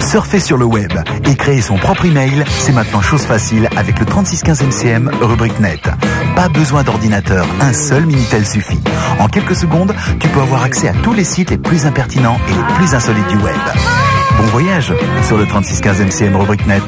Surfer sur le web et créer son propre email, c'est maintenant chose facile avec le 3615 MCM rubrique net. Pas besoin d'ordinateur, un seul Minitel suffit. En quelques secondes, tu peux avoir accès à tous les sites les plus impertinents et les plus insolites du web. Bon voyage sur le 3615 MCM rubrique net.